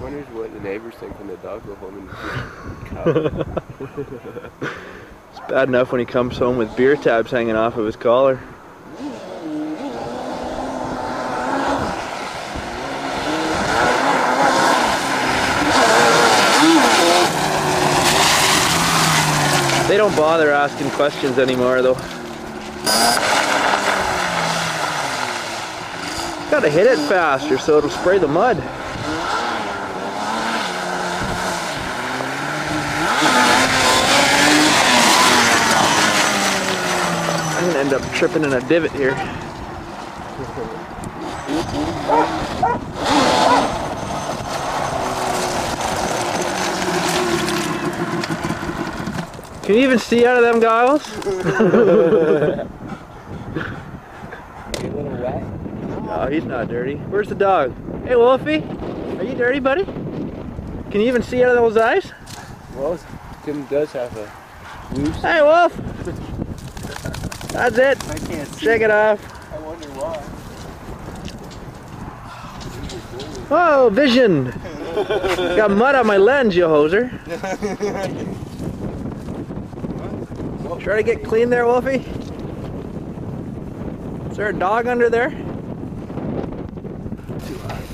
wonders what the neighbors think when the dog go home and It's bad enough when he comes home with beer tabs hanging off of his collar. They don't bother asking questions anymore though. Gotta hit it faster so it'll spray the mud. I'm gonna end up tripping in a divot here. Can you even see out of them goggles? a little wet. No, he's not dirty. Where's the dog? Hey, Wolfie. Are you dirty, buddy? Can you even see out of those eyes? Well, Tim does have a loose. Hey, Wolf. That's it. I can't see. Shake it off. I wonder why. Oh, vision. Got mud on my lens, you hoser. Try to get clean there, Wolfie. Is there a dog under there?